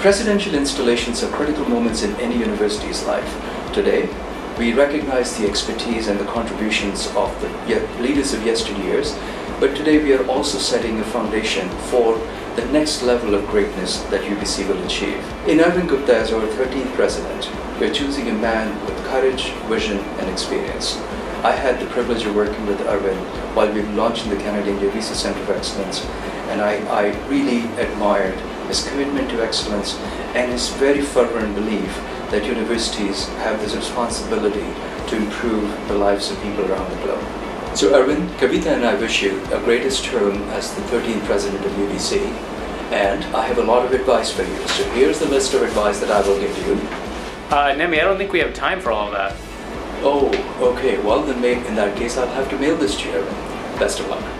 Presidential installations are critical moments in any university's life. Today, we recognize the expertise and the contributions of the leaders of yesteryears, but today we are also setting a foundation for the next level of greatness that UBC will achieve. In Arvind Gupta as our 13th president, we're choosing a man with courage, vision, and experience. I had the privilege of working with Arvind while we were launching the Canadian UBC Centre of Excellence, and I, I really admired his commitment to excellence and his very fervent belief that universities have this responsibility to improve the lives of people around the globe. So Arvind, Kavita and I wish you a greatest term as the 13th president of UBC and I have a lot of advice for you. So here's the list of advice that I will give you. Uh, Nemy, I don't think we have time for all of that. Oh, okay. Well, then in that case, I'll have to mail this to you, Arvind. Best of luck.